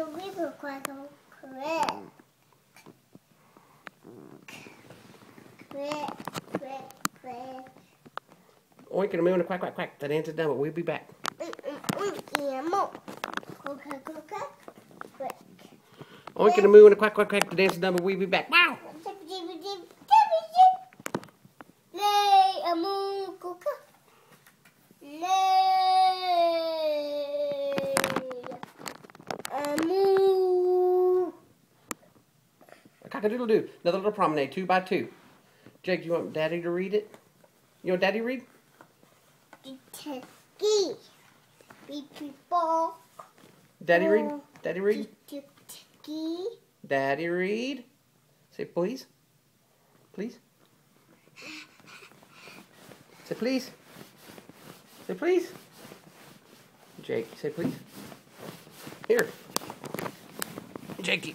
the river crackle. Crack. Crack, crack, crack. Oink and a moo and a quack, quack, quack. The dance is done, but we'll be back. Mm, mm, mm, yeah. Coca, coca, crack. Oink and a moo and a quack, quack, quack. The dance is done, but we'll be back. Wow! Zip, zip, zip, zip, zip. Lay a moo, coca. Lay a moo. A cock-a-doodle-doo. Another little promenade, two by two. Jake, you want Daddy to read it? You want Daddy to read? Daddy read? Daddy read? Daddy read? Say please. Please. Say please. Say please. Jake, say please. Here. Jakey.